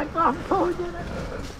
来，光头爷。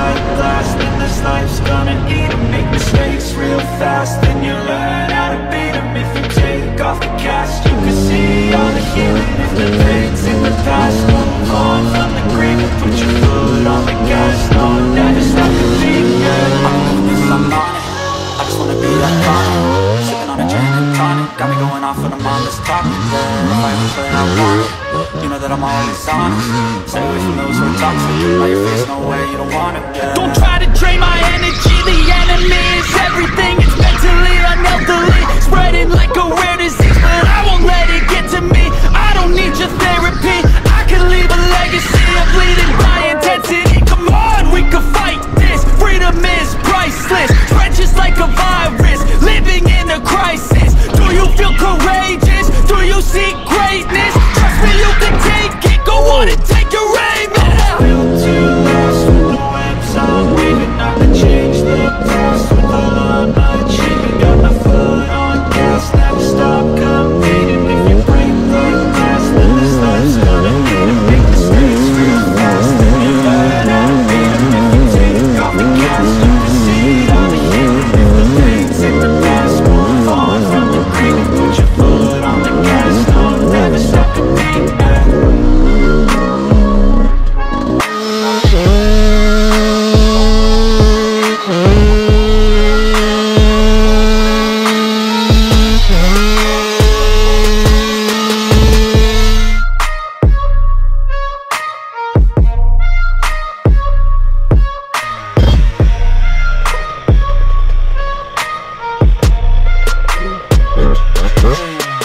like glass, then this life's gonna eat eat 'em. Make mistakes real fast, then you learn how to beat 'em. If you take off the cast, you can see all the healing If the pain's in the past, move on from the grave put your foot on the gas, no, never stop. I'm if I'm on it. I just wanna be iconic Sipping on a gin and tonic. Got me going off when I'm on this topic. If I ever play it know that I'm always honest Stay away from those who are toxic. By your face, no way, you don't it, yeah Don't try to drain my it down.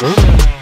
Hum?